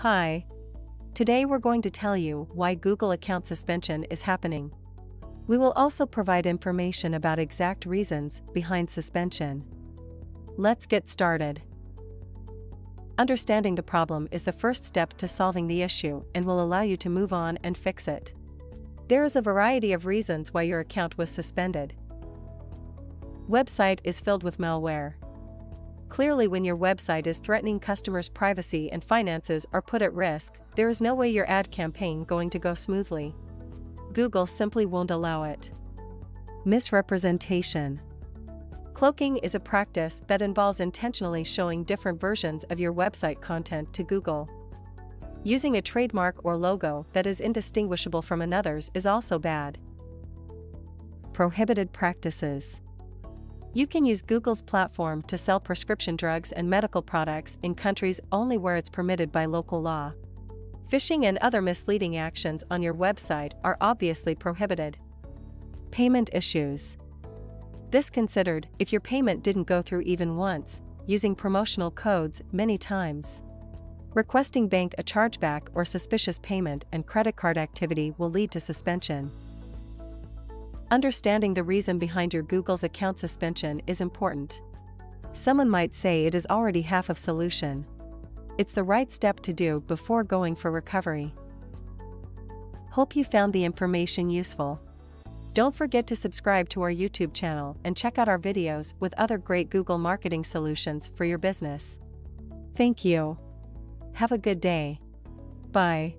Hi. Today we're going to tell you why Google account suspension is happening. We will also provide information about exact reasons behind suspension. Let's get started. Understanding the problem is the first step to solving the issue and will allow you to move on and fix it. There is a variety of reasons why your account was suspended. Website is filled with malware. Clearly, when your website is threatening customers' privacy and finances are put at risk, there is no way your ad campaign going to go smoothly. Google simply won't allow it. Misrepresentation Cloaking is a practice that involves intentionally showing different versions of your website content to Google. Using a trademark or logo that is indistinguishable from another's is also bad. Prohibited practices. You can use Google's platform to sell prescription drugs and medical products in countries only where it's permitted by local law. Phishing and other misleading actions on your website are obviously prohibited. Payment issues. This considered if your payment didn't go through even once, using promotional codes many times. Requesting bank a chargeback or suspicious payment and credit card activity will lead to suspension. Understanding the reason behind your Google's account suspension is important. Someone might say it is already half of solution. It's the right step to do before going for recovery. Hope you found the information useful. Don't forget to subscribe to our YouTube channel and check out our videos with other great Google marketing solutions for your business. Thank you. Have a good day. Bye.